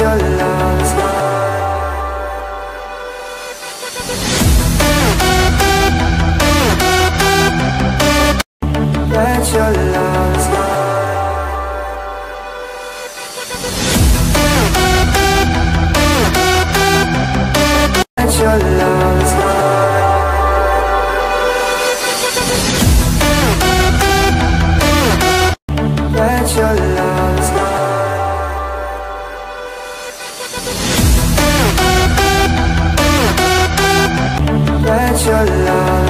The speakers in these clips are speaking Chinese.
your love your love.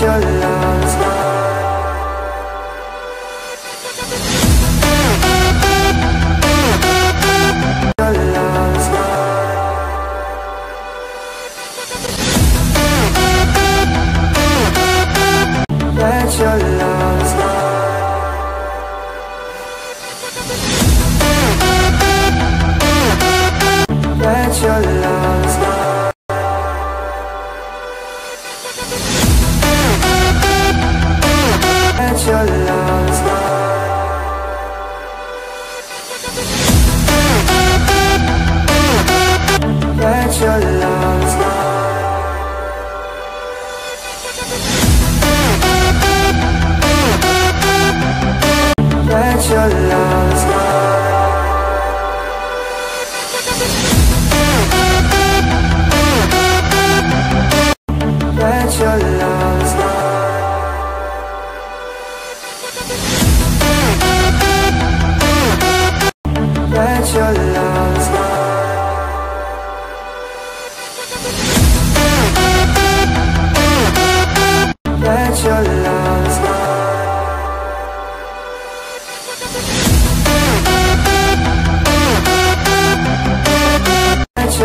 your love. Let your love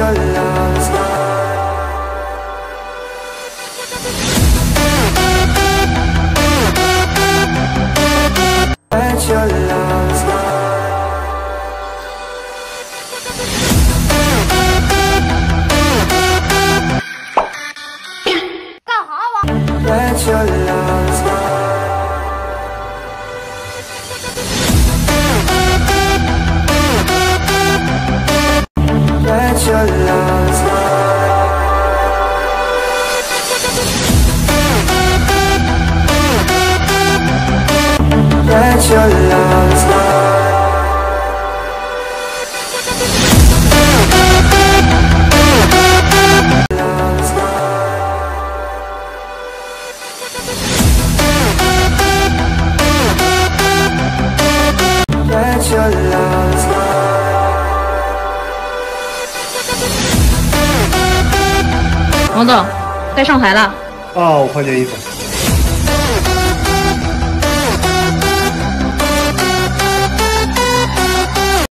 your love. 王总该上台了。哦我换件衣服。